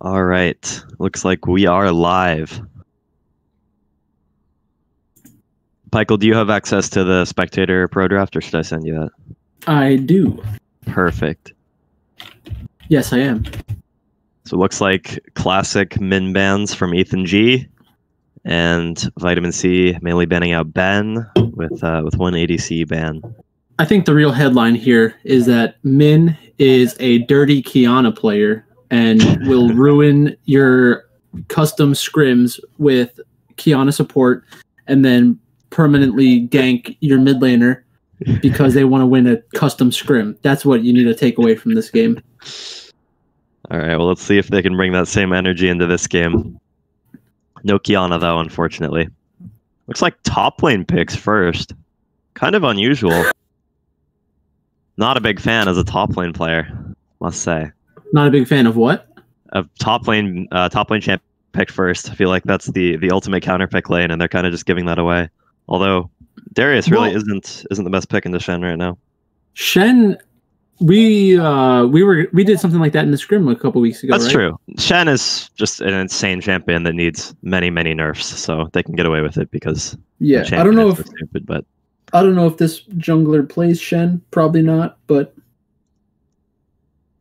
All right. Looks like we are live. Michael, do you have access to the Spectator Pro Draft, or should I send you that? I do. Perfect. Yes, I am. So it looks like classic min bans from Ethan G, and Vitamin C mainly banning out Ben with uh, with one ADC ban. I think the real headline here is that Min is a dirty Qiyana player and will ruin your custom scrims with Qiyana support and then permanently gank your mid laner because they want to win a custom scrim. That's what you need to take away from this game. All right, well, let's see if they can bring that same energy into this game. No Qiyana, though, unfortunately. Looks like top lane picks first. Kind of unusual. Not a big fan as a top lane player, must say. Not a big fan of what? Of top lane, uh, top lane champ picked first. I feel like that's the the ultimate counter pick lane, and they're kind of just giving that away. Although Darius really Well- isn't isn't the best pick in the Shen right now. Shen we uh we were we did something like that in the scrim a couple weeks ago. That's right? true. Shen is just an insane champion that needs many many nerfs, so they can get away with it because Yeah. I don't know if stupid, but I don't know if this jungler plays Shen. Probably not, but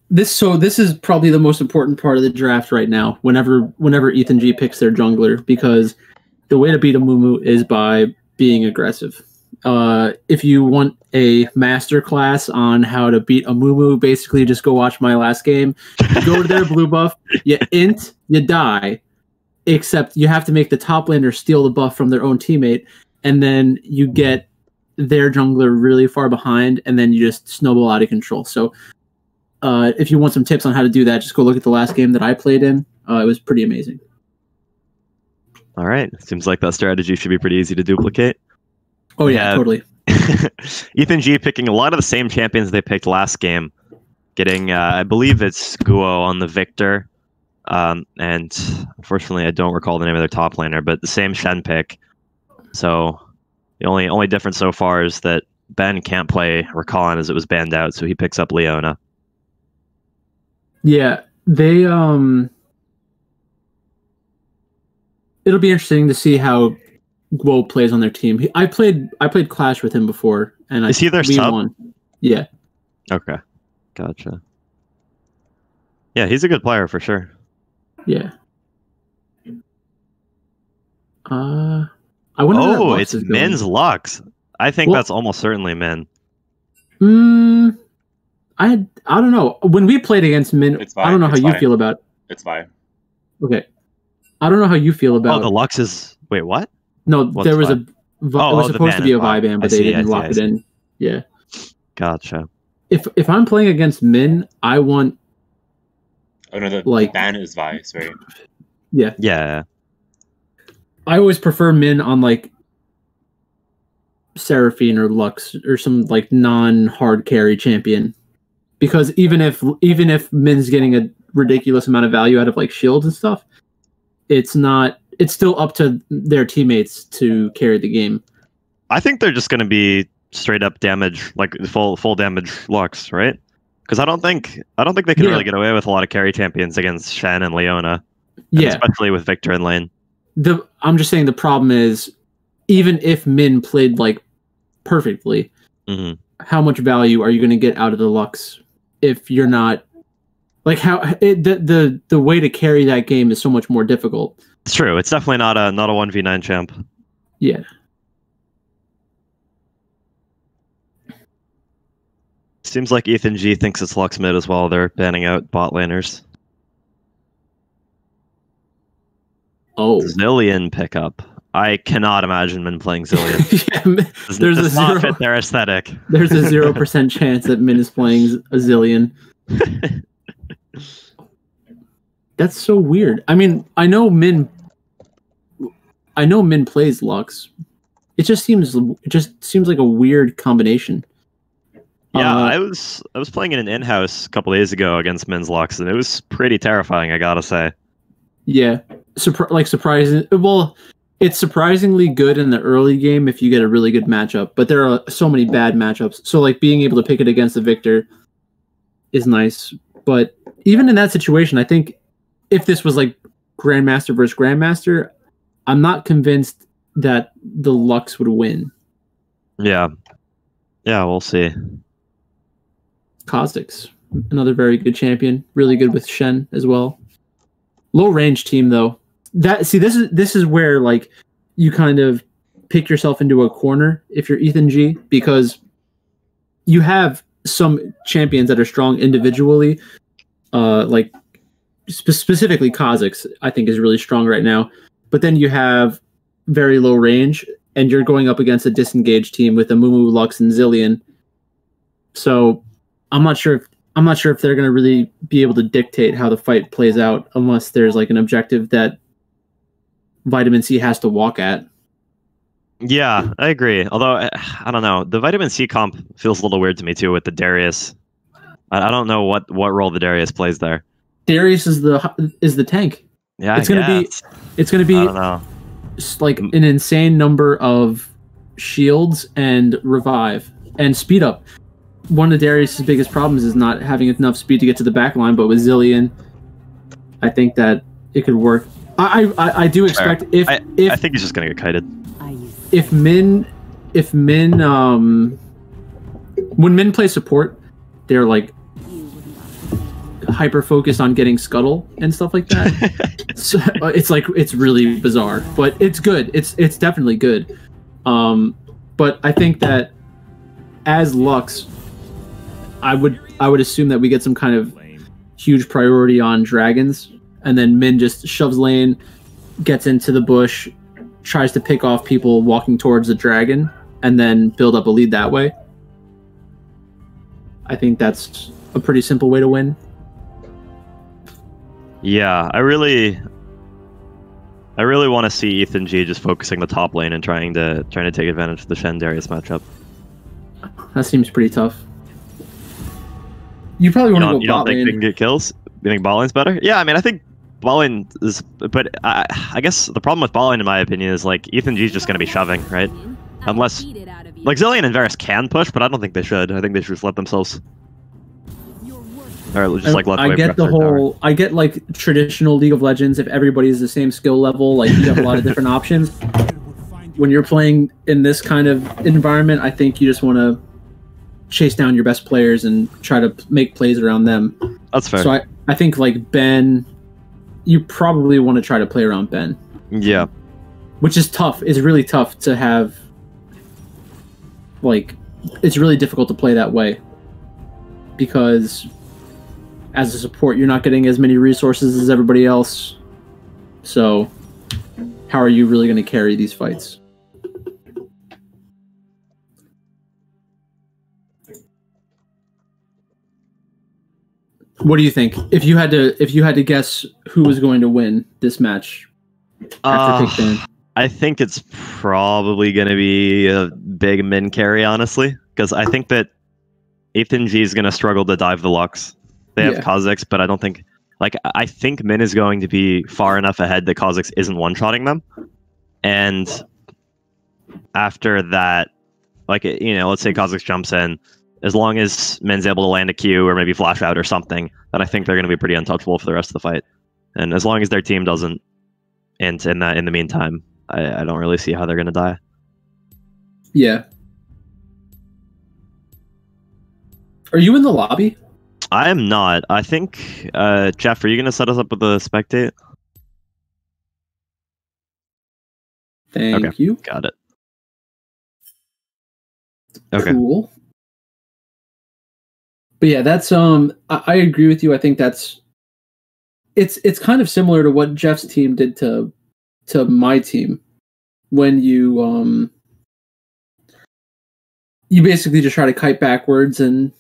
this so this is probably the most important part of the draft right now. Whenever whenever Ethan G picks their jungler, because the way to beat Amumu is by being aggressive. Uh, if you want a master class on how to beat Amumu, basically just go watch my last game. You go to their blue buff, you int, you die. Except you have to make the top laner steal the buff from their own teammate, and then you get their jungler really far behind, and then you just snowball out of control. So, uh, if you want some tips on how to do that, just go look at the last game that I played in. Uh, it was pretty amazing. all right. Seems like that strategy should be pretty easy to duplicate. Oh yeah, totally. Ethan G picking a lot of the same champions they picked last game, getting uh, I believe it's Guo on the Viktor, um, and unfortunately I don't recall the name of their top laner, but the same Shen pick. So the only only difference so far is that Ben can't play Rakan as it was banned out, so he picks up Leona. Yeah, they um. It'll be interesting to see how Guo plays on their team. He, I played I played Clash with him before, and I Is he their sub? won. Yeah, Okay, gotcha. Yeah, he's a good player for sure. yeah. Uh, I wonder. Oh, it's Min's going. Lux. I think Well- that's almost certainly Min. Mm, I I don't know. When we played against Min, It's I don't know how it's you feel about. It's fine. Okay, I don't know how you feel about. Oh, the Lux is wait what? no, what's there was Vi- a. Vi- Oh, it was oh, supposed to be a Vi. Vi ban, I but they see, I didn't see, lock I it in. Yeah. Gotcha. If if I'm playing against Min, I want Oh no, the Like- ban is Vice, right? yeah. Yeah. I always prefer Min on like Seraphine or Lux or some like non-hard carry champion, because even if even if Min's getting a ridiculous amount of value out of like shields and stuff, it's not. It's still up to their teammates to carry the game. I think they're just going to be straight up damage, like full full damage Lux, right? Because I don't think I don't think they can Yeah. really get away with a lot of carry champions against Shen and Leona, and Yeah, especially with Viktor and lane. the I'm just saying the problem is even if Min played like perfectly, hmm how much value are you going to get out of the Lux if you're not like how it, the the the way to carry that game is so much more difficult. It's true. It's definitely not a not a one v nine champ. Yeah. Seems like Ethan G thinks it's Lux mid as well. They're banning out bot laners. Oh. Zilean pickup. I cannot imagine Min playing Zilean. yeah, Does, There's does a not zero- fit their aesthetic. there's a zero percent chance that Min is playing a Zilean. That's so weird. I mean, I know Min. I know Min plays Lux. It just seems it just seems like a weird combination. Yeah, Uh, I was I was playing in an in-house a couple days ago against Min's Lux, and it was pretty terrifying. I gotta say. Yeah, Surpri- like surprising. Well, it's surprisingly good in the early game if you get a really good matchup. But there are so many bad matchups. So like being able to pick it against the Viktor is nice. But even in that situation, I think if this was like Grandmaster versus Grandmaster, I'm not convinced that the Lux would win. Yeah. Yeah, we'll see. Kha'Zix, another very good champion, really good with Shen as well. Low range team though. That see this is this is where like you kind of pick yourself into a corner if you're Ethan G because you have some champions that are strong individually, uh, like spe- specifically Kha'Zix, I think is really strong right now. But then you have very low range, and you're going up against a disengaged team with Amumu Lux, and Zilean. So I'm not sure if I'm not sure if they're going to really be able to dictate how the fight plays out unless there's like an objective that Vitamin C has to walk at. Yeah, I agree. Although I, I don't know, the vitamin C comp feels a little weird to me too with the Darius. I, don't know what what role the Darius plays there. Darius is the is the tank. Yeah, It's I gonna be- It's going to I be don't know. like mm. an insane number of shields and revive and speed up. One of Darius's biggest problems is not having enough speed to get to the back line, but with Zilean, I think that it could work. I I, I- do expect if I, if I think he's just gonna get kited. if Min if Min um when Min play support, they're like hyper focused on getting scuttle and stuff like that. so, uh, it's like it's really bizarre, but it's good. It's it's definitely good. Um, but I think that as Lux, I would I would assume that we get some kind of huge priority on dragons, and then Min just shoves lane, gets into the bush, tries to pick off people walking towards the dragon, and then build up a lead that way. I think that's a pretty simple way to win. Yeah, I really, I really want to see Ethan G just focusing the top lane and trying to trying to take advantage of the Shen Darius matchup. That seems pretty tough. You probably want to go you don't think they can get kills? You think bot lane's better? Yeah, I mean, I think lane is, but I, I guess the problem with lane, in my opinion, is like Ethan G's just gonna be shoving, right? Unless- Like Zilean and Varus can push, but I don't think they should. I think they should just let themselves, or just like let I get the whole. I get like traditional League of Legends. If everybody's the same skill level, like you have a lot of different options. When you're playing in this kind of environment, I think you just want to chase down your best players and try to make plays around them. That's fair. So I, I think like Ben, you probably want to try to play around Ben, yeah, which is tough. It's really tough to have. Like, it's really difficult to play that way because as a support, you're not getting as many resources as everybody else. So, how are you really going to carry these fights? What do you think? If you had to, if you had to guess who was going to win this match after Uh, I think it's probably going to be a big min carry, honestly, because I think that Ethan G is going to struggle to dive the Lux. They have Yeah. Kha'Zix, but I don't think, like, I- think Min is going to be far enough ahead that Kha'Zix isn't one shotting them. And after that, like, you know, let's say Kha'Zix jumps in, as long as Min's able to land a Q or maybe flash out or something, then I think they're going to be pretty untouchable for the rest of the fight. And as long as their team doesn't int in that in the meantime, I, I don't really see how they're gonna die. yeah. Are you in the lobby? I am not. I think uh Jeff, are you gonna set us up with a spectate? Thank Okay. you. Got it. Okay. Cool. But yeah, that's um I, I agree with you. I think that's it's it's kind of similar to what Jeff's team did to to my team when you um you basically just try to kite backwards and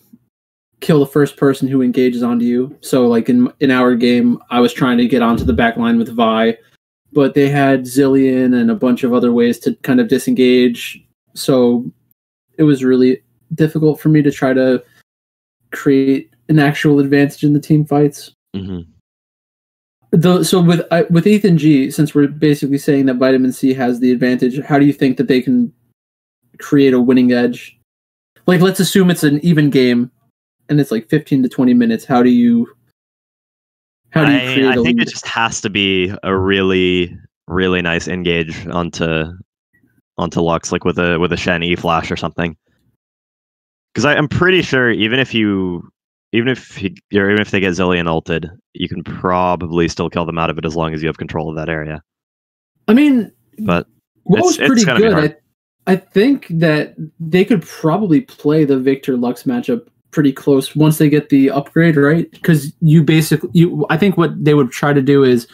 kill the first person who engages onto you. So like in in our game, I was trying to get onto the back line with Vi, but they had Zilean and a bunch of other ways to kind of disengage. So it was really difficult for me to try to create an actual advantage in the team fights. hmm Though, so with I with Ethan G, since we're basically saying that Vitamin C has the advantage, how do you think that they can create a winning edge? Like, let's assume it's an even game, and it's like fifteen to twenty minutes. How do you How do you I, create I a think it just has to be a really, really nice engage onto onto Lux, like with a with a Shen E flash or something. Because I'm pretty sure even if you even if he, or even if they get Zilean ulted, you can probably still kill them out of it as long as you have control of that area. I mean, But what it's- was pretty good. I, I think that they could probably play the Viktor Lux matchup pretty close once they get the upgrade, right? Because you basically you I think what they would try to do is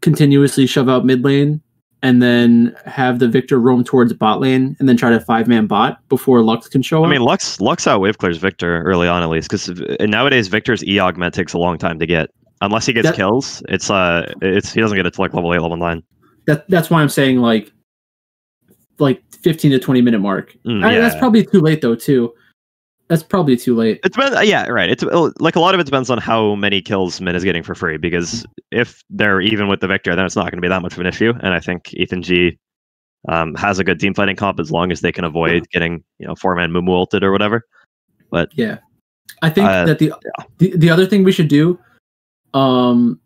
continuously shove out mid lane and then have the Viktor roam towards bot lane and then try to five man bot before Lux can show up. I mean, Lux Lux out wave clears Viktor early on at least, because nowadays Viktor's E augment takes a long time to get. Unless he gets That- kills, it's uh, it's he doesn't get it to like level eight, level nine. that that's why I'm saying like like 15 to 20 minute mark. Mm, I- that's probably too late though too. That's probably too late. It depends. Yeah, right. It's uh, like a lot of it depends on how many kills Min is getting for free. Because if they're even with the Viktor, then it's not going to be that much of an issue. And I think Ethan G um, has a good team fighting comp as long as they can avoid getting you know four man Mumu ulted or whatever. But yeah. I think Uh, that the, the the other thing we should do um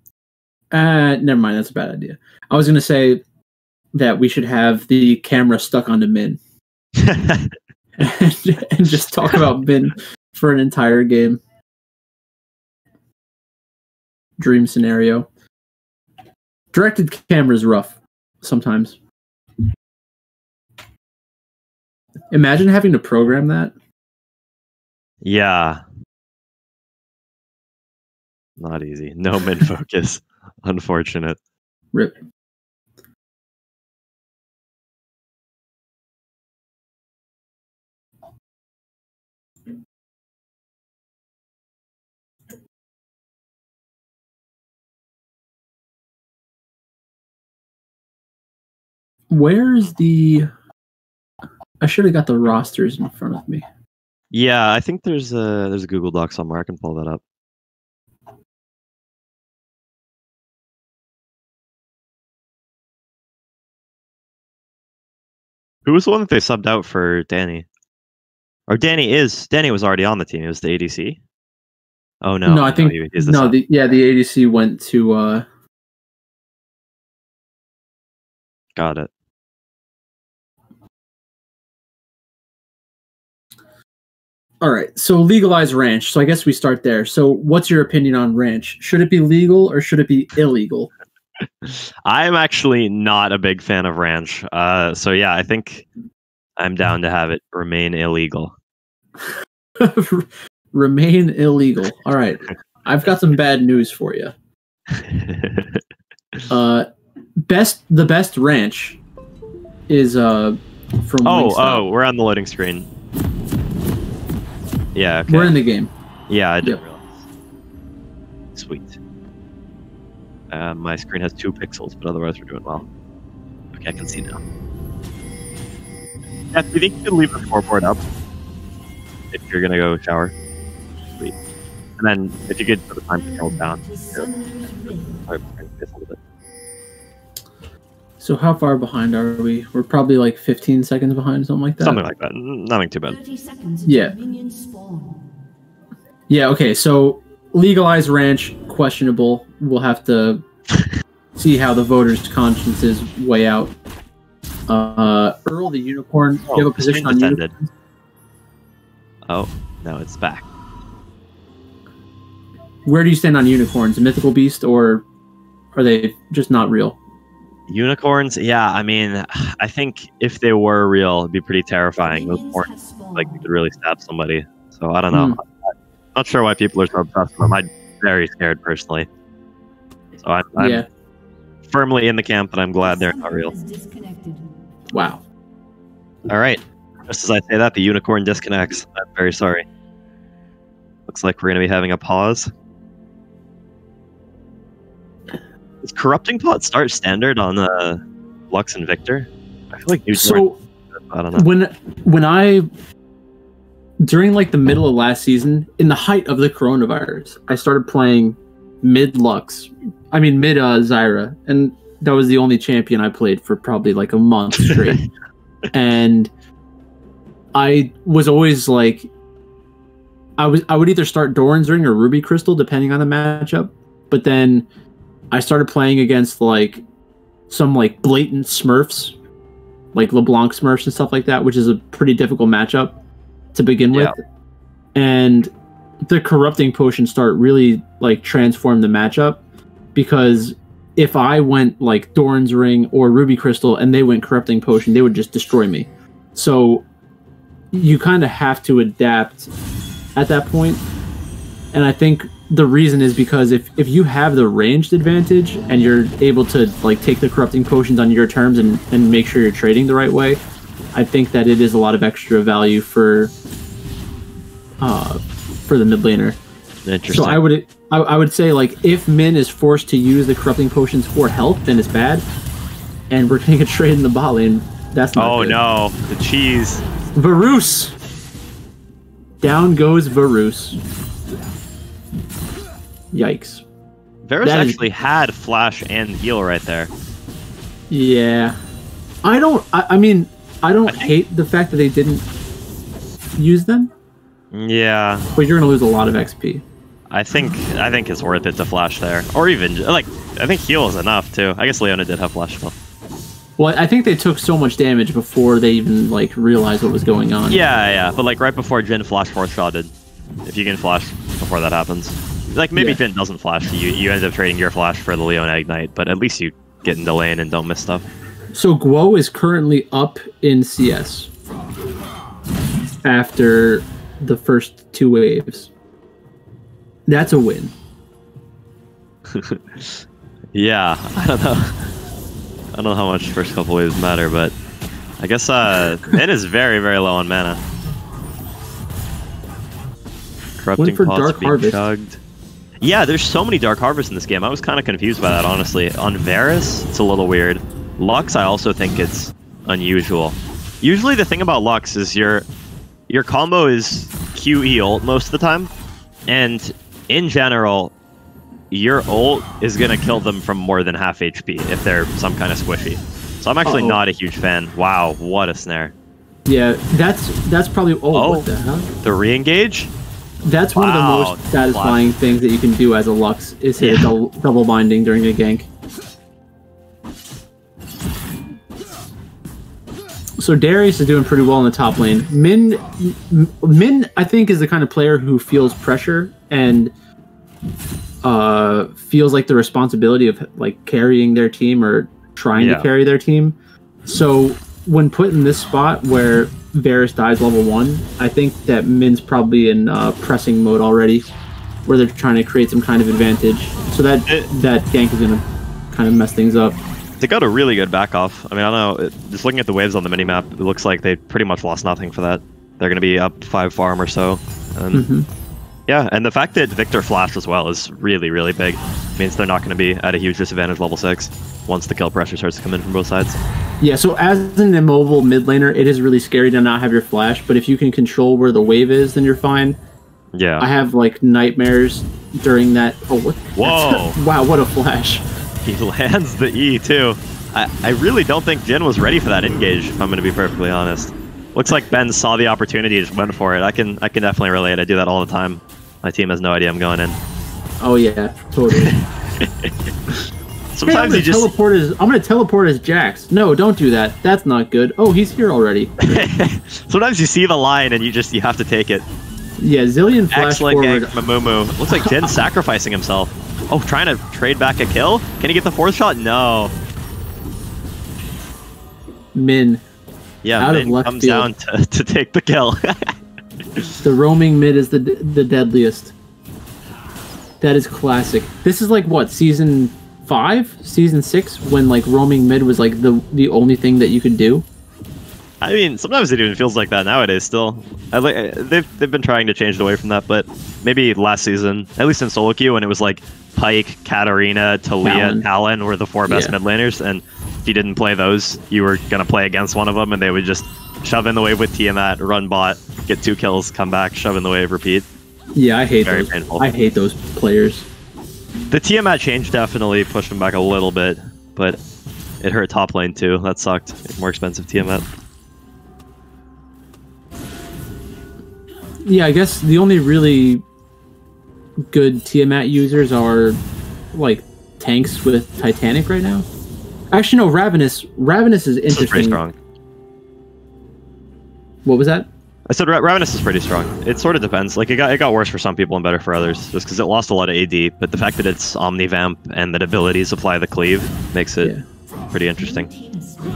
uh never mind, that's a bad idea. I was gonna say that we should have the camera stuck onto Min and, and just talk about Min for an entire game. Dream scenario. Directed camera is rough sometimes. Imagine having to program that. yeah, not easy. No mid focus. Unfortunate. Rip. Where's the? I should have got the rosters in front of me. Yeah, I think there's a there's a Google Doc somewhere. I can pull that up. Who was the one that they subbed out for Danny? Or Danny is Danny was already on the team. It was the ADC. Oh no! No, I think he- the no. The, yeah, the ADC went to. uh got it. All right, so legalize ranch. So I guess we start there. So, what's your opinion on ranch? Should it be legal or should it be illegal? I'm actually not a big fan of ranch. Uh, so yeah, I think I'm down to have it remain illegal. Remain illegal. All right, I've got some bad news for you. Uh, best the best ranch is uh from oh, Wingstop. oh, we're on the loading screen. Yeah, okay. We're in the game. yeah, I didn't Yep. realize. Sweet. Uh, my screen has two pixels, but otherwise we're doing well. Okay, I can see now. Yeah, do you think you can leave the scoreboard up if you're gonna go shower? Sweet. And then if you could put the time controls down. Sorry, I'm So how far behind are we? We're probably like 15 seconds behind, something like that. Something like that. Nothing too bad. Yeah. until minions spawn. Yeah, okay. So legalized ranch questionable. We'll have to see how the voters' consciences weigh out. Uh, Earl the unicorn. do you have a Oh, position on descended. unicorn? Oh, no, it's back. Where do you stand on unicorns? A mythical beast, or are they just not real? Unicorns, yeah, I mean, I think if they were real, it'd be pretty terrifying. Those horns, like, you could really stab somebody. So I don't know. Hmm. Not sure why people are so obsessed with them. I'm very scared personally. So I'm, I'm yeah. firmly in the camp, and I'm glad they're not real. Wow. All right. Just as I say that, the unicorn disconnects. I'm very sorry. Looks like we're going to be having a pause. Is corrupting pot start standard on uh, Lux and Victor? I feel like new So I don't know. when when I during like the middle of last season, in the height of the coronavirus, I started playing mid Lux. I mean mid uh, Zyra, and that was the only champion I played for probably like a month straight. and I was always like, I was I would either start Doran's Ring or Ruby Crystal, depending on the matchup. but then I started playing against like some like blatant Smurfs, like LeBlanc Smurfs and stuff like that, which is a pretty difficult matchup to begin with. And the corrupting potion start really like transform the matchup because if I went like Doran's Ring or Ruby Crystal and they went corrupting potion, they would just destroy me. So you kind of have to adapt at that point. And I think the reason is because if, if you have the ranged advantage and you're able to like take the corrupting potions on your terms and, and make sure you're trading the right way, I think that it is a lot of extra value for uh for the mid laner. Interesting. So I would I, I would say like if Min is forced to use the corrupting potions for health, then it's bad. And we're getting a trade in the bot lane. That's not oh good. no, the cheese. Varus. Down goes Varus. Yikes. Varus That is- actually had flash and heal right there. Yeah. I don't I, I mean I don't I think- hate the fact that they didn't use them, Yeah, but you're gonna lose a lot of XP. I think I think it's worth it to flash there, or even like I think heal is enough too. I guess Leona did have flash still. Well, I think they took so much damage before they even like realized what was going on. Yeah, yeah, but like right before Jhin flash fourth shotted, if you can flash before that happens, like maybe Yeah. Jhin doesn't flash, you you end up trading your flash for the Leona ignite, but at least you get into lane and don't miss stuff. So Guo is currently up in CS after the first two waves. That's a win. Yeah, I don't know. I don't know how much first couple waves matter, but I guess uh Min is very, very low on mana. Corrupting for Dark being Harvest. chugged. Yeah, there's so many Dark Harvests in this game. I was kind of confused by that, honestly. On Varus, it's a little weird. Lux, I also think it's unusual. Usually, the thing about Lux is your your combo is QE ult most of the time, and in general, your ult is gonna kill them from more than half HP if they're some kind of squishy. So I'm actually Uh-oh. not a huge fan. Wow, what a snare! Yeah, that's that's probably oh, Oh. the hell? The re-engage. That's one of the most satisfying things that you can do as a Lux is hit Yeah. a double, double binding during a gank. So Darius is doing pretty well in the top lane. Min, Min, I think is the kind of player who feels pressure and uh, feels like the responsibility of like carrying their team or trying Yeah. to carry their team. So when put in this spot where Varus dies level one, I think that Min's probably in uh, pressing mode already, where they're trying to create some kind of advantage. So that It- that gank is gonna kind of mess things up. They got a really good back off. I mean, I don't know. it- Just looking at the waves on the minimap, it looks like they pretty much lost nothing for that. They're going to be up five farm or so. And hmm yeah, and the fact that Viktor flashed as well is really, really big. Means they're not going to be at a huge disadvantage level six once the kill pressure starts to come in from both sides. Yeah, so as an immobile mid laner, it is really scary to not have your flash. But if you can control where the wave is, then you're fine. Yeah. I have like nightmares during that. Oh, what? Whoa. wow, what a flash! He lands the E too. I, I really don't think Jhin was ready for that engage, if I'm going to be perfectly honest. Looks like Ben saw the opportunity and just went for it. I can I can definitely relate. I do that all the time. My team has no idea I'm going in. Oh yeah, totally. Sometimes hey, I'm you just teleport as I'm gonna teleport as Jax. No, don't do that. That's not good. Oh, he's here already. sometimes you see the line and you just you have to take it. Yeah, Zilean flash Excellent forward. gank from Amumu. Looks like Jhin sacrificing himself. Oh, trying to trade back a kill? Can he get the fourth shot? No. Min. Yeah, Out of Min left comes field. down to, to take the kill. The roaming mid is the the deadliest. That is classic. This is like what season five, season six, when like roaming mid was like the the only thing that you could do. I mean, sometimes it even feels like that nowadays. Still, I li- eh, they've they've been trying to change it away from that, but maybe last season, at least in solo queue, when it was like Pyke, Katarina, Taliyah, Talon. and Talon were the four best Yeah. mid laners, and if you didn't play those, you were gonna play against one of them, and they would just shove in the wave with Tiamat, run bot, get two kills, come back, shove in the wave, repeat. Yeah, I hate Very those. painful. I hate those players. The Tiamat change definitely pushed him back a little bit, but it hurt top lane too. That sucked. More expensive Tiamat. Yeah, I guess the only really good Tiamat users are like tanks with Titanic right now. Actually, no. Ravenous. Ravenous is is pretty interesting. strong. What was that? I said Ra- Ravenous is pretty strong. It sort of depends. Like it got it got worse for some people and better for others, just because it lost a lot of AD. But the fact that it's Omnivamp and that abilities apply the cleave makes it Yeah. pretty interesting. Team has slain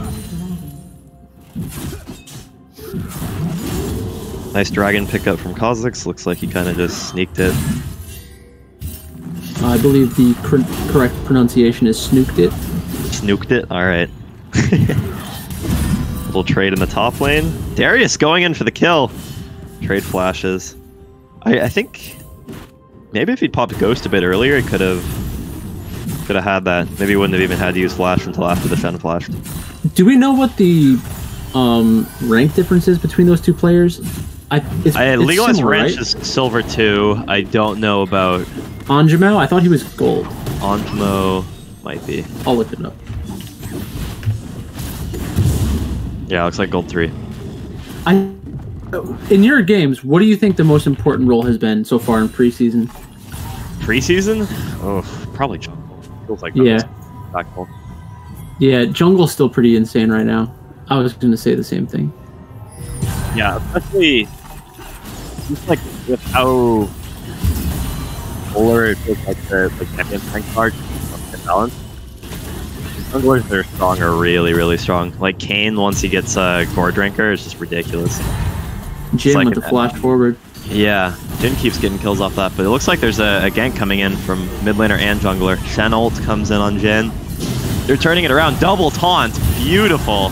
the dragon. Nice dragon pickup from Kha'Zix. Looks like he kind of just sneaked it. I believe the cor- correct pronunciation is snooked it. Snooked it. All right. Little trade in the top lane. Darius going in for the kill. Trade flashes. I, I think maybe if he'd popped Ghost a bit earlier, he could have could have had that. Maybe he wouldn't have even had to use flash until after the Shen flashed. Do we know what the um, rank difference is between those two players? I, it's, I it's legalized similar, wrench right? is silver two. I don't know about Anjumao? I thought he was gold. Onmo. Might be. I'll look it up. Yeah, looks like gold three. I, in your games, what do you think the most important role has been so far in preseason? Preseason? Oh, probably jungle. Feels like Yeah. impactful. Yeah, jungle's still pretty insane right now. I was going to say the same thing. Yeah, especially just like with how polar it feels like the like champion tank card balance. Junglers that are strong are really, really strong. Like Kayn, once he gets a Goredrinker, it's just ridiculous. Jhin like with the flash forward. Yeah, Jhin keeps getting kills off that, but it looks like there's a, a gank coming in from mid laner and jungler. Shen ult comes in on Jhin. They're turning it around. Double taunt. Beautiful.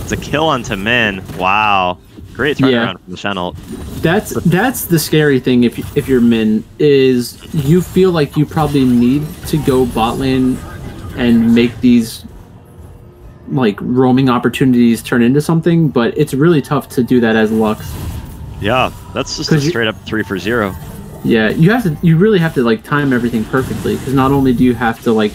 It's a kill onto Min. Wow. Great turnaround Yeah. from the Shen ult. That's that's the scary thing if you, if you're Min is you feel like you probably need to go bot lane and make these like roaming opportunities turn into something, but it's really tough to do that as Lux. Yeah, that's just a you- straight up three for zero. Yeah, you have to. You really have to like time everything perfectly because not only do you have to like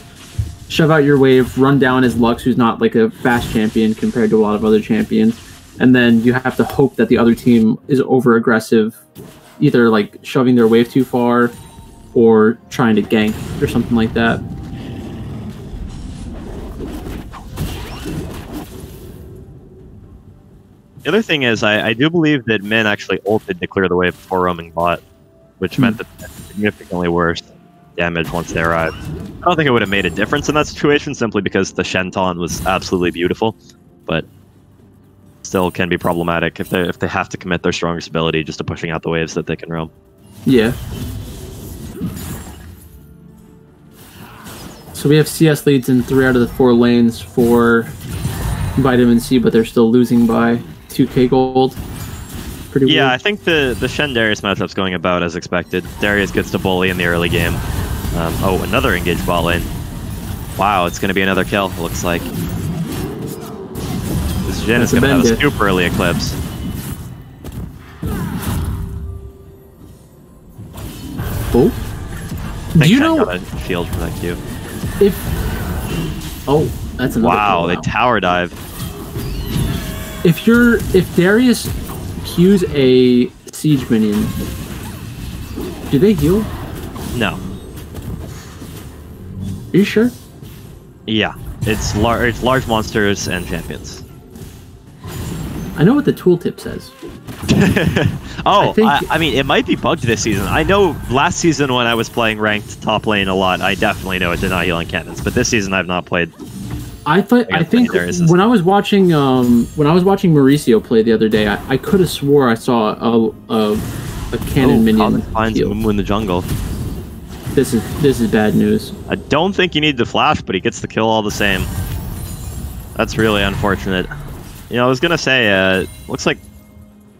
shove out your wave, run down as Lux, who's not like a fast champion compared to a lot of other champions, and then you have to hope that the other team is over aggressive, either like shoving their wave too far, or trying to gank or something like that. The other thing is, I, I do believe that Min actually ulted to clear the way before roaming bot, which meant hmm. that they had significantly worse damage once they arrived. I don't think it would have made a difference in that situation simply because the Shen taunt was absolutely beautiful, but still can be problematic if they if they have to commit their strongest ability just to pushing out the waves that they can roam. Yeah. So we have CS leads in three out of the four lanes for Vitamin C, but they're still losing by 2k gold. Pretty Yeah, I think the the Shen Darius matchup's going about as expected. Darius gets to bully in the early game. Um, oh, another engaged bot lane. Wow, it's going to be another kill. Looks like this is going to have a super early eclipse. Oh. Do you Shen know got a shield from that Q? if? Oh, that's another. Wow, they tower dive. If you're if Darius cues a siege minion, do they heal? No. Are you sure? Yeah, it's large. It's large monsters and champions. I know what the tooltip says. oh, I, think- I, mean, it might be bugged this season. I know last season when I was playing ranked top lane a lot, I definitely know it did not heal on cannons. But this season, I've not played. I thought I I, think when I was watching um when I was watching Mauricio play the other day, I, I could have swore I saw a a, a cannon oh, minion finds heal. Mumu in the jungle. This is this is bad news. I don't think you need the flash, but he gets the kill all the same. That's really unfortunate. You know, I was gonna say, uh, looks like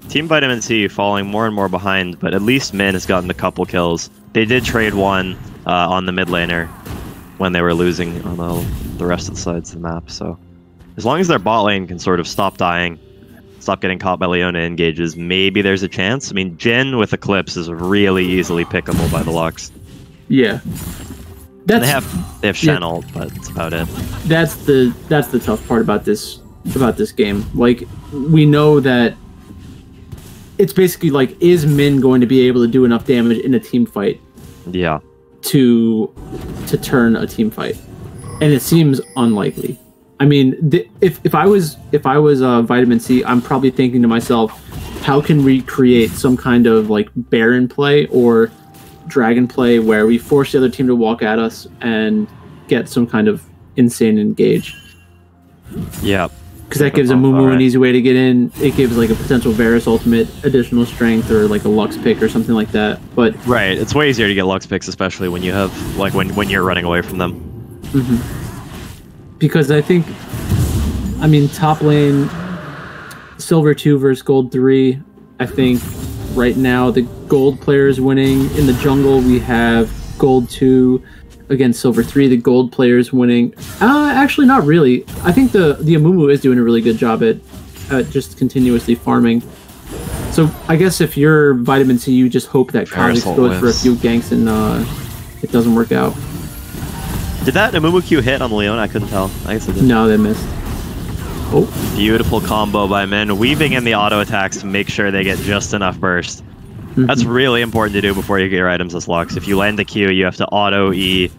Team Vitamin C falling more and more behind, but at least Min has gotten a couple kills. They did trade one uh, on the mid laner when they were losing on the, the rest of the sides of the map. So as long as their bot lane can sort of stop dying, stop getting caught by Leona engages, maybe there's a chance. I mean, Jhin with Eclipse is really easily pickable by the Lux. Yeah. That's They have they have Yeah. Shen ult, but that's about it. that's the that's the tough part about this about this game. Like we know that it's basically like is Min going to be able to do enough damage in a team fight? Yeah. To to turn a team fight, and it seems unlikely. I mean, th- if if I was if I was uh, Vitamin C, I'm probably thinking to myself, how can we create some kind of like Baron play or Dragon play where we force the other team to walk at us and get some kind of insane engage? Yeah. Because that gives Amumu alright. an easy way to get in. It gives like a potential Varus ultimate additional strength or like a Lux pick or something like that. But Right. It's way easier to get Lux picks, especially when you have like when when you're running away from them. Mm-hmm. because I think, I mean, top lane, silver two versus gold three. I think right now the gold player is winning. In the jungle, we have gold two against silver three. The gold players winning. Uh, actually, not really. I think the the Amumu is doing a really good job at, at just continuously farming. So I guess if you're vitamin C, you just hope that Kha'Zix goes for a few ganks and uh, it doesn't work out. Did that Amumu Q hit on the Leon? I couldn't tell. I guess it did. No, they missed. Oh, Beautiful combo by Min, weaving in the auto attacks to make sure they get just enough burst. mhm. That's really important to do before you get your items as Lux. If you land the Q, you have to auto E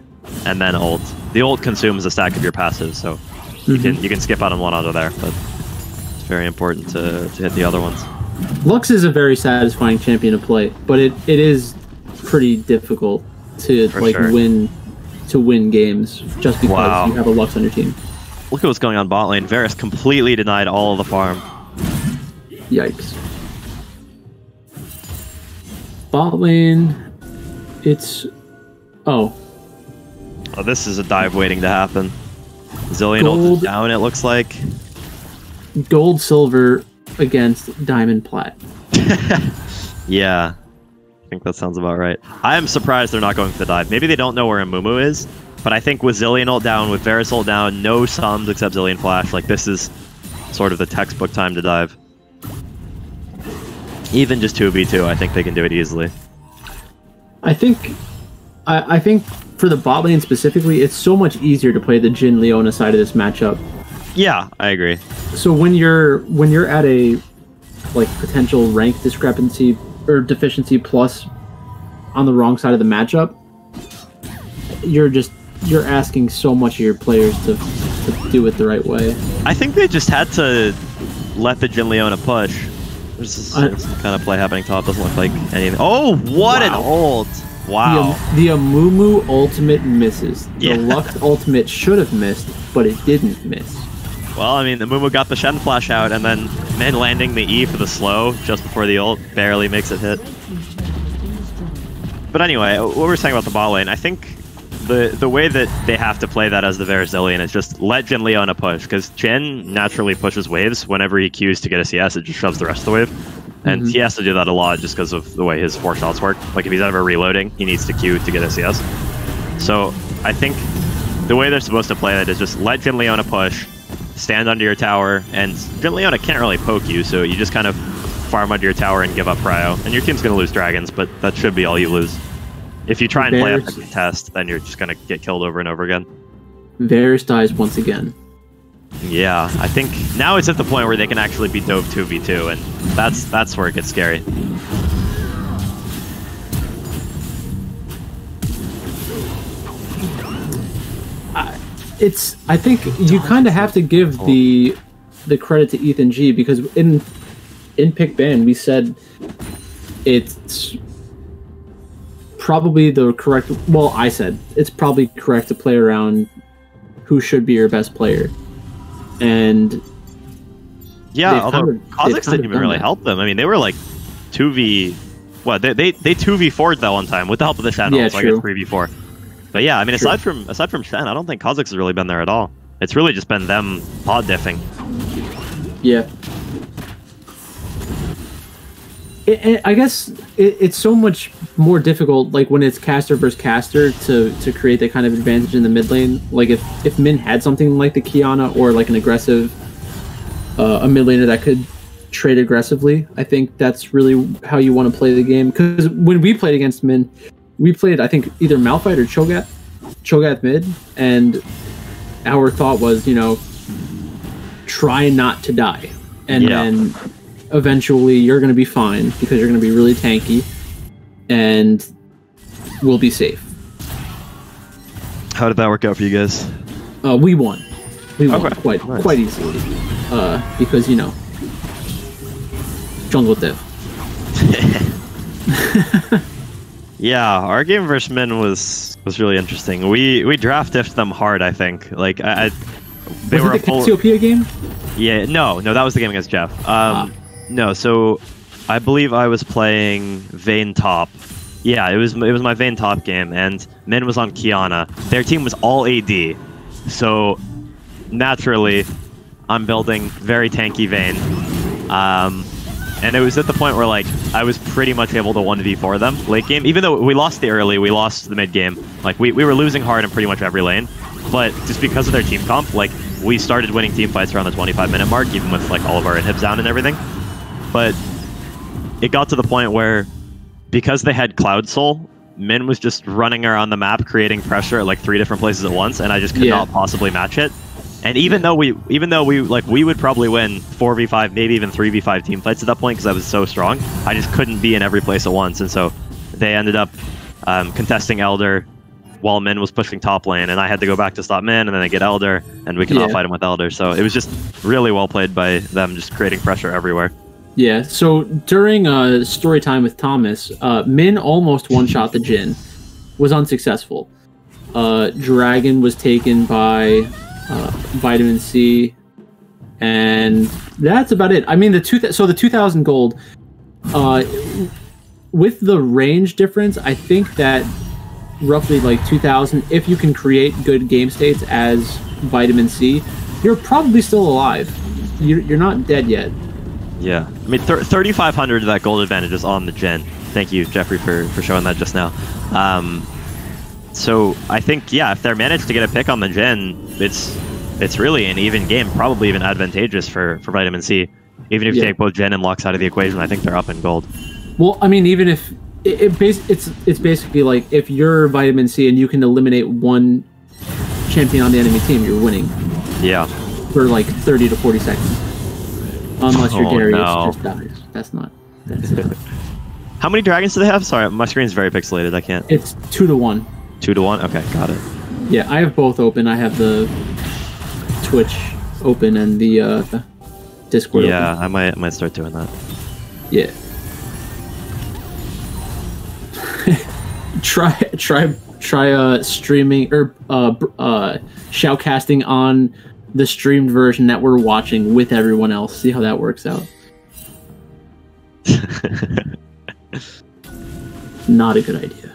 and then ult. The ult consumes a stack of your passives, so you Mhm. can you can skip out on one auto there, but it's very important to, to hit the other ones. Lux is a very satisfying champion to play, but it, it is pretty difficult to For like sure. win to win games just because Wow. you have a Lux on your team. Look at what's going on bot lane. Varus completely denied all of the farm. Yikes. Bot lane, it's oh Oh, this is a dive waiting to happen. Zilean ult Gold. is down, it looks like. gold silver against diamond plat. Yeah. I think that sounds about right. I am surprised they're not going for the dive. Maybe they don't know where Amumu is, but I think with Zilean ult down, with Varus ult down, no sums except Zilean flash, like this is sort of the textbook time to dive. Even just 2v2, I think they can do it easily. I think I, I think for the bot lane specifically, it's so much easier to play the Jhin Leona side of this matchup Yeah, I agree. so when you're when you're at a like potential rank discrepancy or deficiency plus on the wrong side of the matchup you're just you're asking so much of your players to, to do it the right way I think they just had to let the Jhin Leona push. There's just I- some kind of play happening top. Doesn't look like anything. Oh, what an Wow. ult! Wow. the, the Amumu ultimate misses Yeah. the Lux ultimate should have missed but it didn't miss Well, I mean, the Mumu got the Shen flash out, and then Min landing the E for the slow just before the ult barely makes it hit. But anyway, uh, what we were saying about the ball lane, I think the the way that they have to play that as the Varus Zilean is just let Jhin Leona push, because Jhin naturally pushes waves whenever he queues to get a CS, it just shoves the rest of the wave. And Mhm. he has to do that a lot just because of the way his four shots work. Like if he's ever reloading, he needs to queue to get a CS. So I think the way they're supposed to play it is just let Jhin Leona push, stand under your tower, and Jhin Leona can't really poke you, so you just kind of farm under your tower and give up prio. And your team's going to lose dragons, but that should be all you lose. If you try and play up the test, then you're just going to get killed over and over again. Varus dies once again Yeah, I think now it's at the point where they can actually be Dove 2v2, and that's that's where it gets scary. it's I think you kind of have to give the the credit to Ethan G because in in pick ban we said it's probably the correct well I said it's probably correct to play around who should be your best player and Yeah, They've although kind of- Kha'Zix didn't even really that. help them. I mean, they were like 2v. What they they they 2v4'd that one time with the help of the Shen, Yeah, so I guess true. 3v4. But yeah, I mean, True. aside from aside from Shen, I don't think Kha'Zix has really been there at all. It's really just been them pod diffing. Yeah. It, it- I guess it, it's so much more difficult, like when it's caster versus caster, to to create that kind of advantage in the mid lane. Like if if Min had something like the Qiyana or like an aggressive, uh, a mid laner that could trade aggressively, I think that's really how you want to play the game. Because when we played against Min, we played I think either Malphite or Cho'Gath, Cho'Gath mid, and our thought was, you know, try not to die. And Yeah. then eventually you're going to be fine because you're going to be really tanky and we'll be safe. how did that work out for you guys? Uh, we won. We won Okay, quite nice. quite easily. Uh, because you know, jungle dev. Yeah, our game versus Min was was really interesting. We we draft diffed them hard. I think like I, I they Was were a it the full, Cassiopeia game? yeah no no that was the game against Jeff. Um, no so I believe I was playing Vayne top. Yeah, it was it was my Vayne top game, and Min was on Qiyana. Their team was all AD, so naturally, I'm building very tanky Vayne. Um, and it was at the point where like I was pretty much able to one v four them late game. Even though we lost the early, we lost the mid game. Like we, we were losing hard in pretty much every lane, but just because of their team comp, like we started winning team fights around the 25 minute mark, even with like all of our inhibs down and everything. But it got to the point where because they had Cloud Soul, Min was just running around the map creating pressure at like three different places at once, and I just could Yeah. not possibly match it. And even though we, even though we like, we would probably win four v five, maybe even three v five team fights at that point because I was so strong. I just couldn't be in every place at once, and so they ended up um, contesting Elder while Min was pushing top lane, and I had to go back to stop Min, and then I get Elder, and we cannot Yeah. fight him with Elder. So it was just really well played by them, just creating pressure everywhere. Yeah. So during uh, story time with Thomas, uh, Min almost one shot the Jhin, was unsuccessful. Uh, Dragon was taken by uh, Vitamin C, and that's about it. I mean, the two th- so the two thousand gold, uh, with the range difference, I think that roughly like two thousand. If you can create good game states as Vitamin C, you're probably still alive. You're, you're not dead yet. Yeah, I mean, thir 3,500 of that gold advantage is on the Jhin. Thank you, Jeffrey, for, for showing that just now. Um, so I think, yeah, if they're managed to get a pick on the Jhin, it's it's really an even game, probably even advantageous for, for Vitamin C. Even if you take both Jhin and Lux out of the equation, I think they're up in gold. Well, I mean, even if it, it bas- it's it's basically like if you're vitamin C and you can eliminate one champion on the enemy team, you're winning Yeah. for like 30 to 40 seconds. Unless your Oh, Darius no. just dies. That's not. That's not. How many dragons do they have? Sorry, my screen's very pixelated. I can't. It's two to one. Two to one? Okay, got it. Yeah, I have both open. I have the Twitch open and the uh, Discord Yeah, open. I might, I might start doing that. Yeah. try try try uh streaming or uh br- uh shoutcasting on the streamed version that we're watching with everyone else. See how that works out. Not a good idea.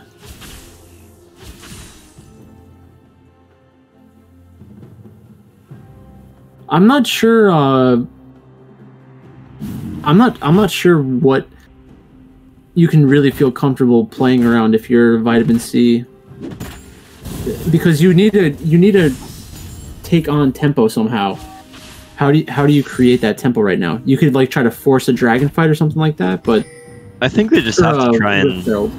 I'm not sure uh I'm not I'm not sure what you can really feel comfortable playing around if you're vitamin C because you need to you need to take on tempo somehow. How do you, how do you create that tempo right now? You could like try to force a dragon fight or something like that, but I think they just have uh, to try and Herald.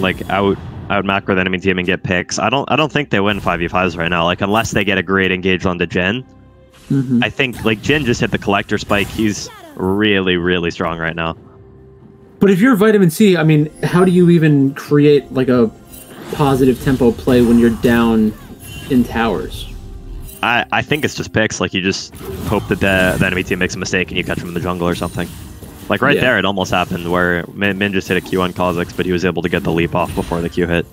like out out macro the enemy team and get picks. I don't I don't think they win five v fives right now. Like unless they get a great engage on the Jhin. Mhm. I think like Jhin just hit the collector spike. He's really really strong right now. But if you're vitamin C, I mean, how do you even create like a positive tempo play when you're down in towers? I, I think it's just picks. Like you just hope that the, the enemy team makes a mistake and you catch him in the jungle or something. Like right Yeah. there, it almost happened where Min, Min just hit a Q on Kha'Zix, but he was able to get the leap off before the Q hit.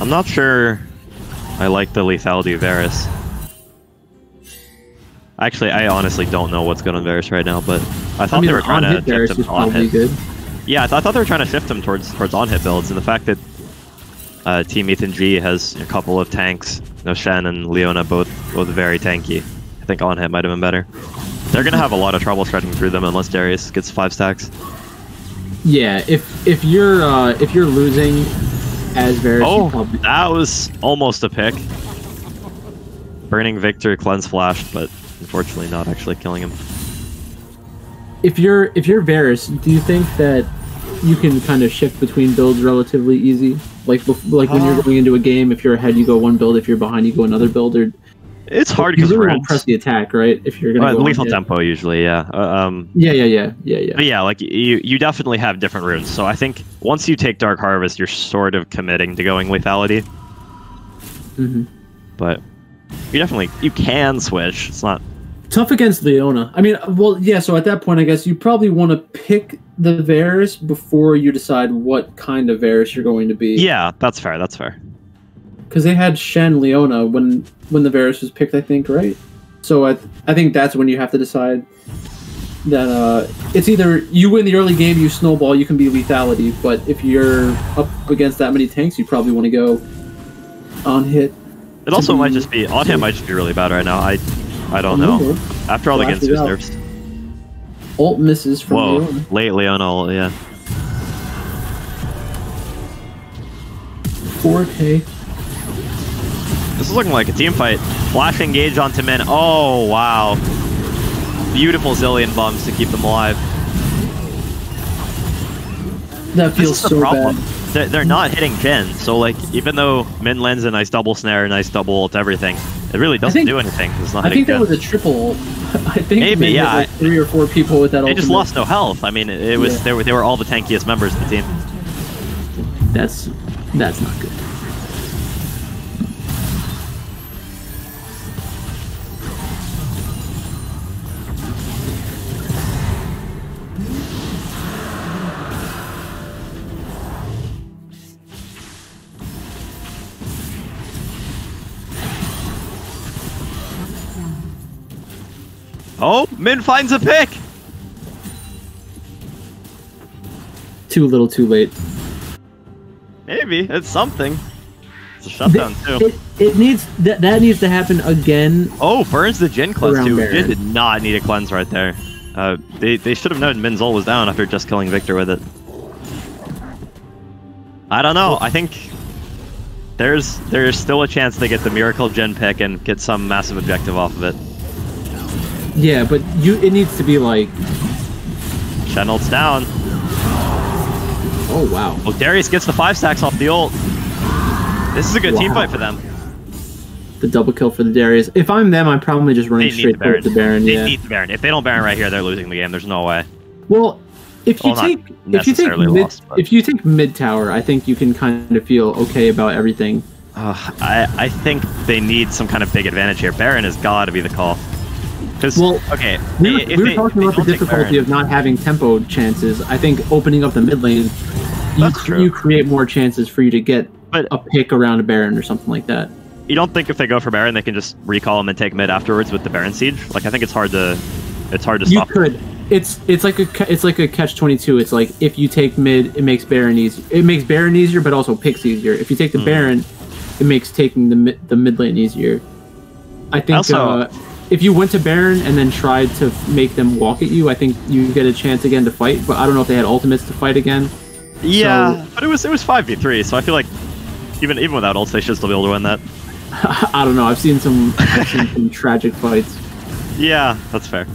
I'm not sure I like the lethality of Varus. Actually, I honestly don't know what's good on Varus right now, but I thought I mean, they were trying to shift him to on hit. good. Yeah, I, th- I thought they were trying to shift him towards towards on hit builds, and the fact that uh, Team Ethan G has a couple of tanks, you know, Shen and Leona both both very tanky. I think on hit might have been better. They're gonna have a lot of trouble stretching through them unless Darius gets five stacks. Yeah, if if you're uh, if you're losing as Varus, Oh, probably that was almost a pick. Burning Viktor cleanse flash, but unfortunately not actually killing him. If you're if you're Varus, do you think that you can kind of shift between builds relatively easy? Like like when Uh. you're going into a game, if you're ahead, you go one build. If you're behind, you go another build. Or It's hard You because really runes. won't press the attack, right? If you're gonna Uh, go lethal on tempo usually, yeah. Uh, um, Yeah, yeah, yeah, yeah, yeah. but yeah, like you, you definitely have different runes. So I think once you take Dark Harvest, you're sort of committing to going lethality. hmm But you definitely you can switch. It's not. Tough against Leona. I mean, well, yeah. So at that point, I guess you probably want to pick the Varus before you decide what kind of Varus you're going to be. Yeah, that's fair. That's fair. because they had Shen Leona when when the Varus was picked, I think, right? So I I think that's when you have to decide that uh, it's either you win the early game, you snowball, you can be lethality, but if you're up against that many tanks, you probably want to go on hit. It also might just be on hit Might just be really bad right now. I, I don't know. After all the Blast Ginsu's out. nerfs. Ult misses from Whoa, Leona. late Leona, yeah. 4K. This is looking like a team fight. Flash engage onto men. Oh wow. Beautiful Zilean bombs to keep them alive. That feels the so bad. They're, they're not hitting Jhin, so like even though Min lands a nice double snare, a nice double ult, everything, it really doesn't think- do anything. It's not I think that was a triple ult. I think Maybe, yeah. like three or four people with that They just lost no health. I mean, it, it was Yeah. they were they were all the tankiest members of the team. That's that's not good. Oh, Min finds a pick. Too little, too late. Maybe it's something. It's a shutdown too. It, it needs that that needs to happen again. Oh, burns the Jhin cleanse too. Baron. Jhin did not need a cleanse right there. Uh, they they should have known Min's ult was down after just killing Viktor with it. I don't know. I think there's there's still a chance they get the miracle Jhin pick and get some massive objective off of it. Yeah, but you it needs to be like, ult's down. oh wow, Well, Darius gets the five stacks off the ult. This is a good team fight for them. the double kill for the Darius. If I'm them, I'm probably just They running need the straight towards the Baron. They Yeah. need the Baron. If they don't Baron right here, they're losing the game. There's no way. well, if you Well, take if you take mid, lost, if you take mid tower, I think you can kind of feel okay about everything. Uh, I I think they need some kind of big advantage here. Baron has got to be the call. Because Well, okay, We were, if we were they- talking about the difficulty of not having tempo chances. I think opening up the mid lane, you, That's you create more chances for you to get But a pick around a Baron or something like that. you don't think if they go for Baron, they can just recall him and take mid afterwards with the Baron siege? Like I think it's hard to it's hard to You stop. could. It's it's like a it's like a catch twenty two. It's like if you take mid, it makes Baron easy. It makes Baron easier, but also picks easier. If you take the Hmm. Baron, it makes taking the mid, the mid lane easier. I think Also- uh, if you went to Baron and then tried to make them walk at you, I think you get a chance again to fight. But I don't know if they had ultimates to fight again. Yeah, So- but it was it was five v three, so I feel like even even without ults, they should still be able to win that. I don't know. I've seen some, I've seen some tragic fights. Yeah, that's fair.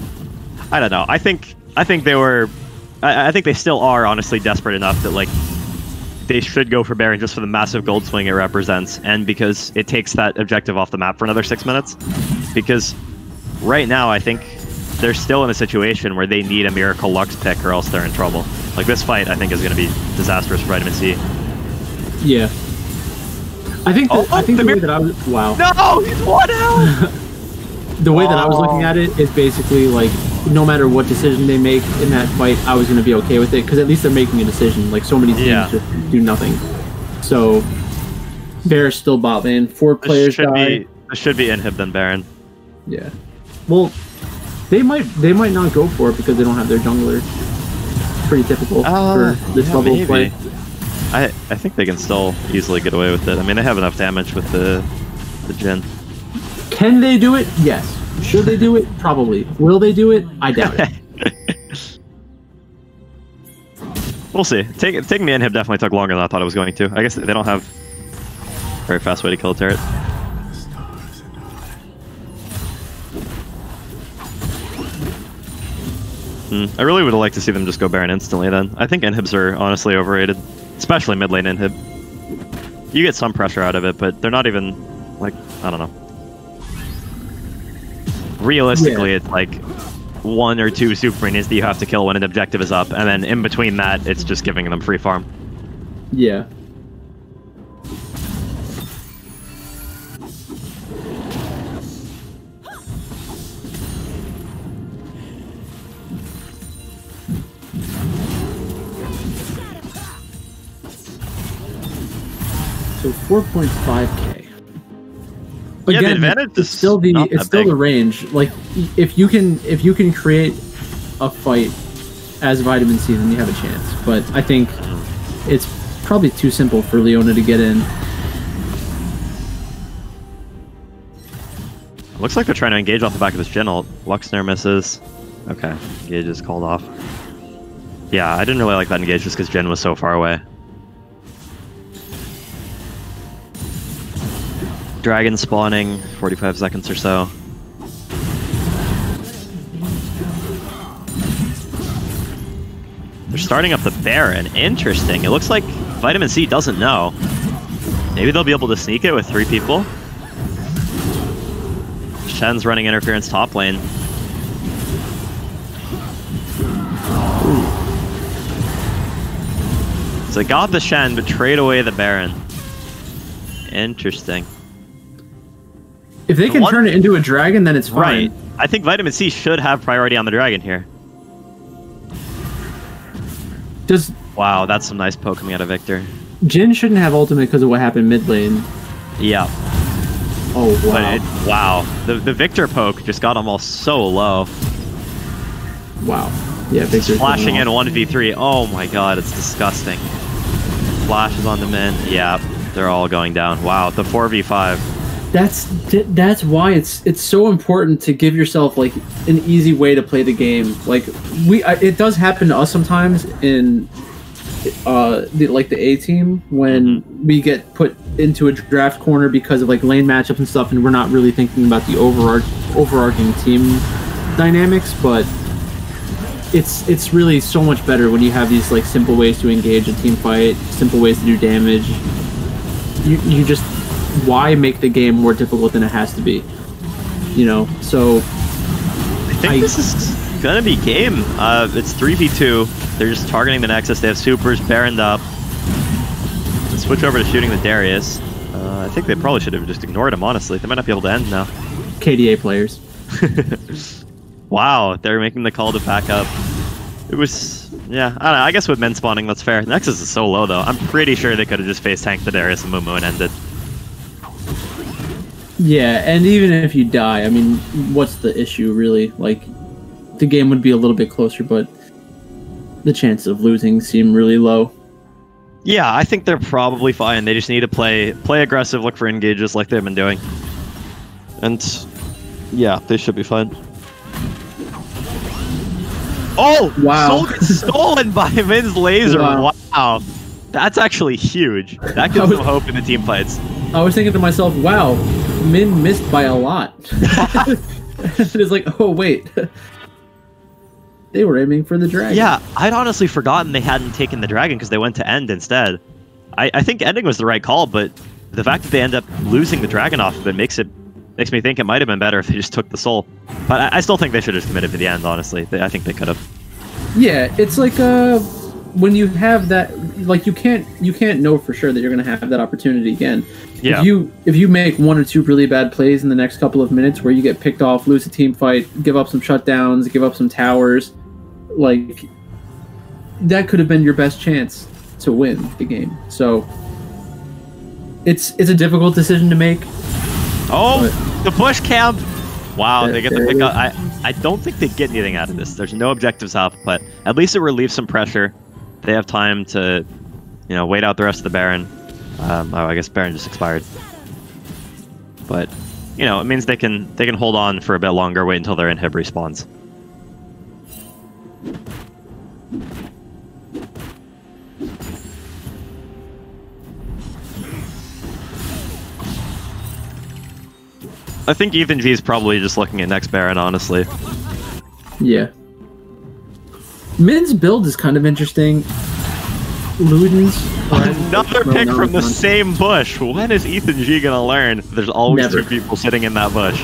I don't know. I think I think they were. I, I think they still are honestly desperate enough that like they should go for Baron just for the massive gold swing it represents, and because it takes that objective off the map for another six minutes. Because right now, I think they're still in a situation where they need a miracle Lux pick, or else they're in trouble. Like this fight, I think is going to be disastrous for Vitamin C. Yeah. I think. Oh, The, I think the the way that I was. Wow. No, he's one out. the way that I was Oh. looking at it is basically like no matter what decision they make in that fight, I was gonna be okay with it because at least they're making a decision. Like so many teams Yeah. just do nothing. So Bears still bot lane. Four This players should die. be this should be Inhib then Baron. Yeah. Well, they might they might not go for it because they don't have their jungler. Pretty typical Uh, for this yeah, level maybe. of play. I I think they can still easily get away with it. I mean, they have enough damage with the the Jhin. Can they do it? Yes. Should they do it? Probably. Will they do it? I doubt it. we'll see. Take, taking the inhib definitely took longer than I thought it was going to. I guess they don't have a very fast way to kill a turret. Hmm, I really would have liked to see them just go Baron instantly then. I think inhibs are honestly overrated, especially mid lane inhib. You get some pressure out of it, but they're not even, like, I don't know. realistically, it's like one or two super minions that you have to kill when an objective is up, and then in between that, it's just giving them free farm. Yeah. So 4.5k. Yeah, the Again, advantage it's still the it's still big. the range. Like if you can if you can create a fight as vitamin C, then you have a chance. But I think mm-hmm. it's probably too simple for Leona to get in. Looks like they're trying to engage off the back of this Genel. Luxner misses. Okay, engage is called off. Yeah, I didn't really like that engage just because Jhin was so far away. Dragon spawning, 45 seconds or so. They're starting up the Baron. Interesting. It looks like Vitamin C doesn't know. Maybe they'll be able to sneak it with three people. Shen's running interference top lane. So got the Shen, but trade away the Baron. Interesting. If they The can one- turn it into a dragon, then it's fine. Right. I think Vitamin C should have priority on the dragon here. Does Wow, that's some nice poke coming out of Viktor. Jhin shouldn't have ultimate because of what happened mid lane? Yeah, Oh but wow! it, wow, the the Viktor poke just got him all so low. wow. Yeah, Viktor's Flashing in one v three. Oh my god, it's disgusting. Flashes on the men. Yeah, they're all going down. Wow, the four v five. That's that's why it's it's so important to give yourself like an easy way to play the game. Like we, I- it does happen to us sometimes in uh the, like the A team when we get put into a draft corner because of like lane matchups and stuff, and we're not really thinking about the overarch overarching team dynamics. But it's it's really so much better when you have these like simple ways to engage a team fight, simple ways to do damage. You you just why make the game more difficult than it has to be? You know, so I think I- this is gonna be game. Uh, it's three v two. They're just targeting the Nexus. They have supers baroned up. Let's switch over to shooting the Darius. Uh, I think they probably should have just ignored him. Honestly, they might not be able to end now. KDA players. wow, they're making the call to back up. It was, yeah, I don't know. I guess with men spawning, that's fair. Nexus is so low, though. I'm pretty sure they could have just face tanked the Darius and Mumu and ended. Yeah, and even if you die, I mean, what's the issue really? Like, the game would be a little bit closer, but the chances of losing seem really low. Yeah, I think they're probably fine. They just need to play play aggressive, look for engages like they've been doing. And yeah, they should be fine. Oh! Wow. Soul gets stolen by Min's laser. Wow. Wow. That's actually huge. That gives was- them hope in the team fights. I was thinking to myself, wow, Min missed by a lot. it's like, oh wait, they were aiming for the dragon. Yeah, I'd honestly forgotten they hadn't taken the dragon because they went to end instead. I, I think ending was the right call, but the fact that they end up losing the dragon off of it makes it makes me think it might have been better if they just took the soul. But I, I still think they should have committed to the end. Honestly, they, I think they could have. Yeah, it's like uh when you have that like you can't you can't know for sure that you're gonna have that opportunity again. Yeah. If you if you make one or two really bad plays in the next couple of minutes where you get picked off, lose a team fight, give up some shutdowns, give up some towers, like that could have been your best chance to win the game. So it's it's a difficult decision to make. Oh, the bush camp. Wow, they get the pick up. I I don't think they get anything out of this. There's no objectives up, but at least it relieves some pressure. They have time to, you know, wait out the rest of the Baron. Um, oh, I guess Baron just expired. But, you know, it means they can they can hold on for a bit longer, wait until their inhib respawns. I think Ethan G is probably just looking at next Baron, honestly. Yeah. Min's build is kind of interesting. Luden's Another pick from the same bush. When is Ethan G gonna learn? There's always Never. two people sitting in that bush.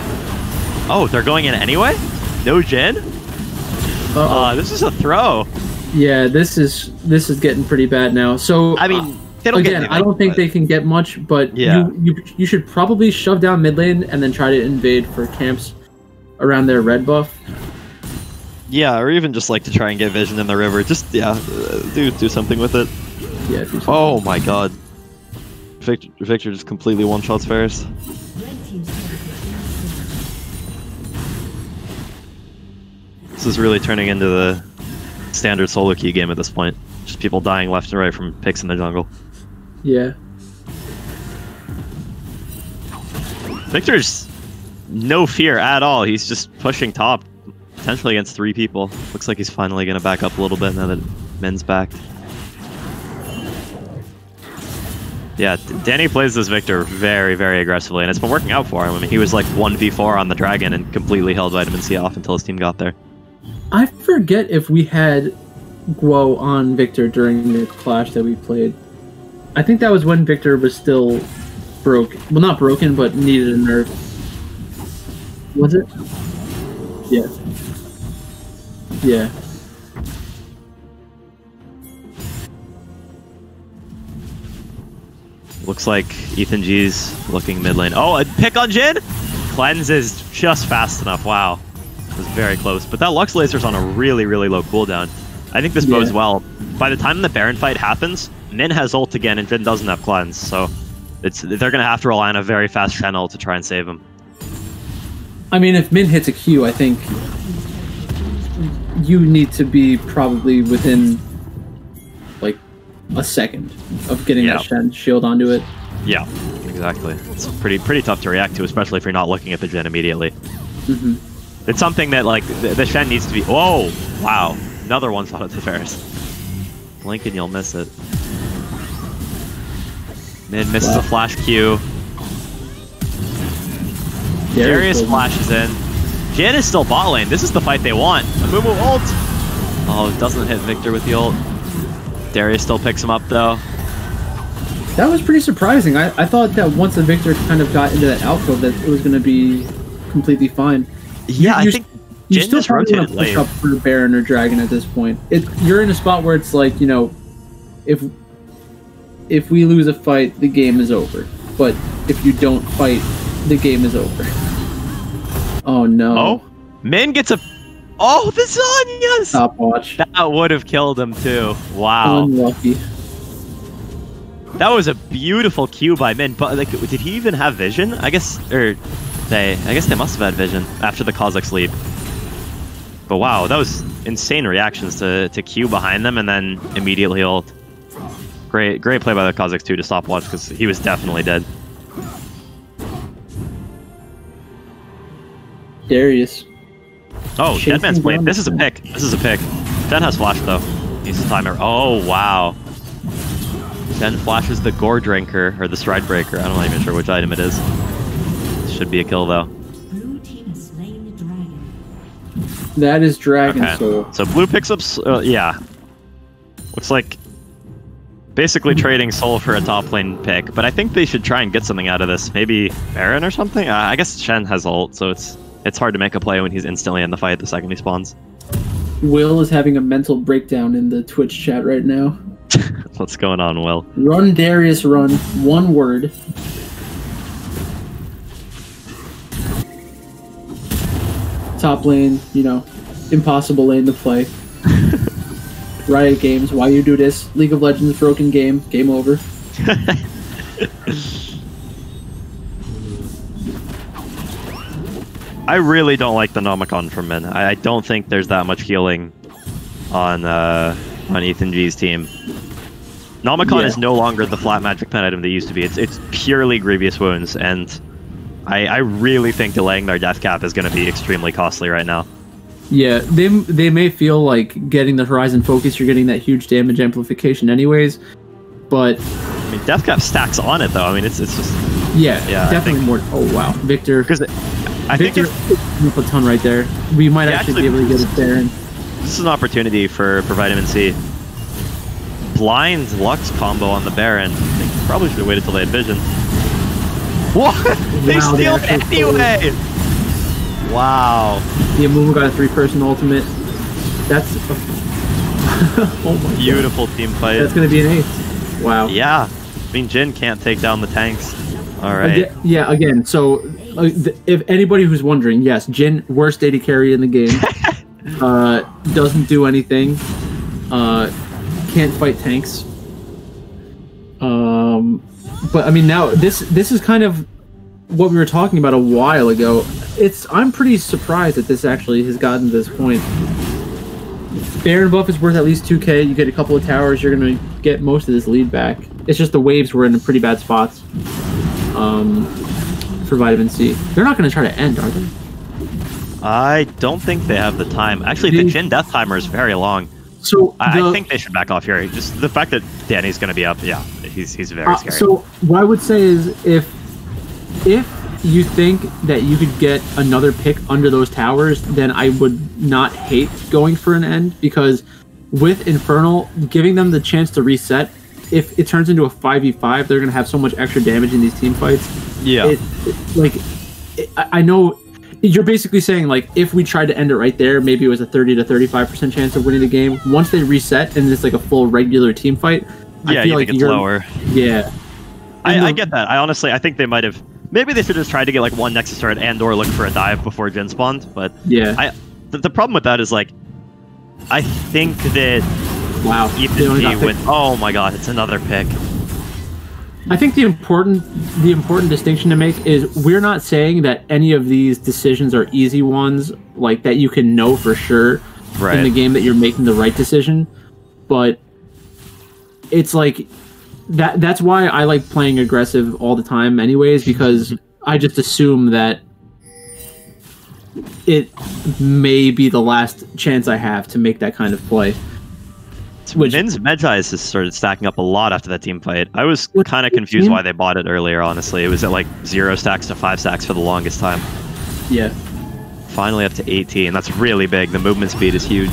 Oh, they're going in anyway? No Jhin? Uh-oh. Uh, this is a throw. yeah, this is this is getting pretty bad now. So I mean, they don't again, get I don't think but- they can get much, but Yeah. you, you you should probably shove down mid lane and then try to invade for camps around their red buff. Yeah, or even just like to try and get vision in the river. Just yeah, uh, do do something with it. Yeah. Oh my god. Viktor, Viktor just completely one shots Varus. Red team's turret has been destroyed. This is really turning into the standard solo queue game at this point. Just people dying left and right from picks in the jungle. yeah. Viktor's no fear at all. He's just pushing top, potentially against three people. Looks like he's finally going to back up a little bit now that Men's back. Yeah, Danny plays this Viktor very, very aggressively, and it's been working out for him. I mean, he was like 1v4 on the Dragon and completely held Vitamin C off until his team got there. I forget if we had Guo on Viktor during the clash that we played. I think that was when Viktor was still broke. Well, not broken, but needed a nerf. Was it? Yeah. Yeah. Looks like Ethan G's looking mid lane. Oh, a pick on Jhin? Cleanse is just fast enough. Wow. It was very close. But that Lux Laser's on a really, really low cooldown. I think this bodes well. By the time the Baron fight happens, Min has ult again and Jhin doesn't have cleanse, so it's they're gonna have to rely on a very fast channel to try and save him. I mean, if Min hits a Q, I think you need to be probably within like a second of getting Yeah. that Shen shield onto it. Yeah, exactly. It's pretty pretty tough to react to, especially if you're not looking at the Jhin immediately. hmm It's something that like the, the Shen needs to be. Whoa! Wow! Another one shot at the Varus. Blink and you'll miss it. Mid misses Wow. a flash Q. Darius flashes in. Jhin is still bot lane. This is the fight they want. Amumu ult. Oh, it doesn't hit Viktor with the ult. Darius still picks him up though. That was pretty surprising. I, I thought that once the Viktor kind of got into that outfield, that it was going to be completely fine. Yeah, you I think You Jhin still just probably want to push late. up for Baron or Dragon at this point. It, you're in a spot where it's like, you know, if if we lose a fight, the game is over. But if you don't fight, the game is over. Oh no! Oh, Min gets a. Oh, the Zhonya's! Stopwatch. That would have killed him too. Wow. Unlucky. That was a beautiful cue by Min, but like, did he even have vision? I guess, or they, I guess they must have had vision after the Kha'Zix sleep. But wow, that was insane reactions to to Q behind them and then immediately ult. Great, great play by the Kha'Zix too to stop watch because he was definitely dead. Darius. Oh, Deadman's playing. down This is a pick. This is a pick. Den has flash though. He's a timer. Oh wow. Den flashes the Goredrinker or the Stridebreaker. I'm not even sure which item it is. Should be a kill though. Blue team has slain the dragon. That is Dragon Okay. Soul. So blue picks up. Uh, yeah. Looks like basically trading soul for a top lane pick, but I think they should try and get something out of this. Maybe Baron or something. Uh, I guess Shen has ult, so it's it's hard to make a play when he's instantly in the fight the second he spawns. Will is having a mental breakdown in the Twitch chat right now. What's going on, Will? Run, Darius, run. One word. Top lane, you know, impossible lane to play. Riot Games, why you do this? League of Legends broken game, game over. I really don't like the Nomicon from Min. I, I don't think there's that much healing on uh, on Ethan G's team. Nomicon Yeah. is no longer the flat magic pen item they used to be. It's it's purely grievous wounds, and I, I really think delaying their death cap is going to be extremely costly right now. Yeah, they they may feel like getting the Horizon focus, you're getting that huge damage amplification anyways, but I mean, death cap stacks on it though. I mean, it's it's just yeah, Yeah, definitely more. Oh wow, Victor. because I think if, up a ton right there. We might He actually, actually- be able to get it there. This is an opportunity for for vitamin C. Blind Lux combo on the Baron. They probably should have waited till they had vision. What? they Wow, steal it anyway. Wow. The Amumu got a three-person ultimate. That's a... oh my god. Beautiful team fight. That's gonna be an ace. Wow. Yeah. I mean, Jhin can't take down the tanks. All right. Yeah. Again, so if anybody who's wondering, yes, Jhin worst AD carry in the game. uh, doesn't do anything. Uh, can't fight tanks. Um, but I mean, now this this is kind of what we were talking about a while ago. It's I'm pretty surprised that this actually has gotten to this point. Baron buff is worth at least 2k. You get a couple of towers, you're gonna get most of this lead back. It's just the waves were in pretty bad spots. Um, for vitamin C, they're not gonna try to end, are they? I don't think they have the time. Actually, the The- Jhin death timer is very long. So I, the- I think they should back off here. Just the fact that Danny's going to be up, yeah, he's he's very Uh, scary. so what I would say is if if you think that you could get another pick under those towers, then I would not hate going for an end because with Infernal, giving them the chance to reset, if it turns into a five v five, they're gonna have so much extra damage in these team fights. Yeah, It, it- like it, I I know you're basically saying like if we tried to end it right there, maybe it was a thirty to thirty five percent chance of winning the game. Once they reset and it's like a full regular team fight, yeah, I feel you like think it's lower. yeah. I, And I get that. I honestly, I think they might have. Maybe they should just try to get like one Nexus turret and or look for a dive before Jhin spawned. But Yeah. I, the, the problem with that is like, I think that wow. Only G got Oh my god, it's another pick. I think the important the important distinction to make is we're not saying that any of these decisions are easy ones, like that you can know for sure in the game that you're making the right decision. But it's like that that's why I like playing aggressive all the time anyways, because I just assume that it may be the last chance I have to make that kind of play. Which- Min's Mejai's has started stacking up a lot after that team fight. I was kind of confused why they bought it earlier. Honestly, it was at like zero stacks to five stacks for the longest time. Yeah. Finally up to 18. That's really big. The movement speed is huge.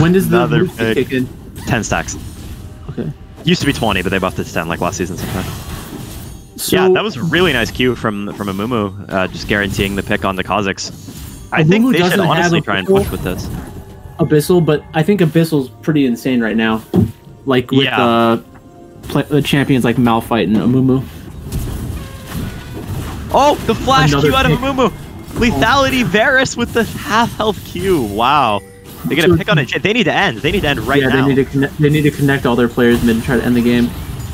When does the pick. kick in? 10 stacks. Okay. Used to be 20, but they buffed it to 10 like last season sometime. So, yeah, that was a really nice cue from from Amumu, uh, just guaranteeing the pick on the Kha'Zix. I Amumu think they should honestly try and push with this. Abyssal, but I think Abyssal's pretty insane right now. Like with Yeah. uh, the champions like Malphite and Amumu. Oh, the flash Another Q out of. Amumu! Lethality Varus with the half health Q. Wow. They get a So- pick on it. They need to end. They need to end right yeah, now. they need to connect, they need to connect all their players mid and try to end the game.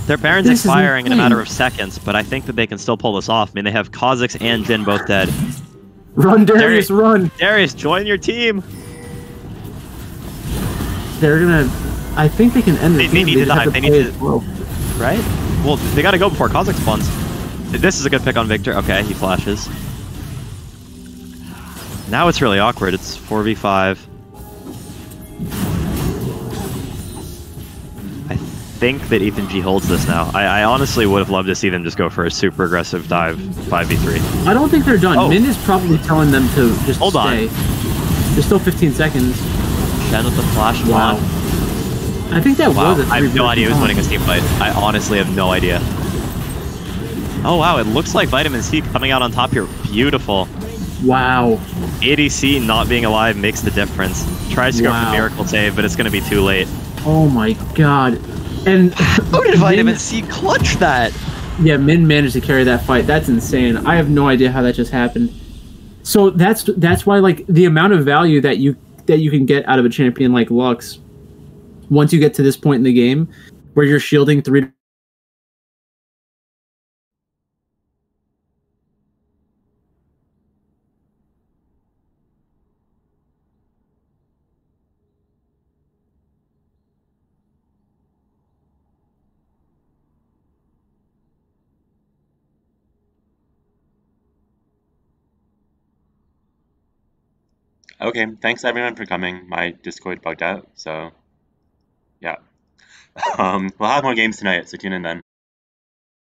Their Baron's This expiring in a matter of seconds, but I think that they can still pull this off. I mean, they have Kha'Zix and Jhin both dead. Run, Darius, run! Darius, join your team. They're gonna. I think they can end the They- they game. need to just have dive. They need to-. Right? Well, they gotta go before Kha'Zix spawns. This is a good pick on Viktor. Okay, he flashes. Now it's really awkward. It's 4v5. I think that Ethan G holds this now. I, I honestly would have loved to see them just go for a super aggressive dive 5v3. I don't think they're done. Oh. Min is probably telling them to just Hold on. stay. There's still 15 seconds. Shen with the flash Wow. one. I think that Wow, was. I have no idea who's winning this team fight. I honestly have no idea. Oh wow, it looks like Vitamin C coming out on top here. Beautiful. Wow. ADC not being alive makes the difference. Tries to go for the miracle save, but it's going to be too late. Oh my god. And How did Min- Vitamin C clutch that? Yeah, Min managed to carry that fight. That's insane. I have no idea how that just happened. So that's that's why like the amount of value that you that you can get out of a champion like Lux, once you get to this point in the game, where you're shielding three. Okay, thanks everyone for coming. My Discord bugged out, so yeah. Um, we'll have more games tonight, so tune in then.